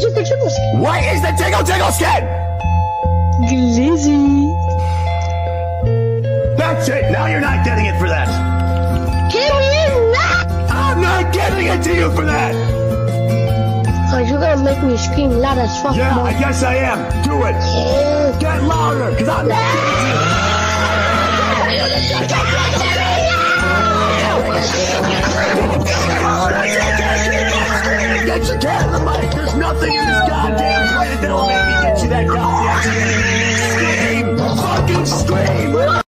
Jiggle skin? What is the Jiggle Jiggle skin? Glizzy. That's it. Now you're not getting it for that. Give me that! I'm not giving it to you for that. Cause you're gonna make me scream loud as fuck. Yeah, bro. I guess I am. Do it. Get louder, cause I'm not giving it to you. that you the Like, there's nothing in this goddamn planet that'll make me get you that goddamn.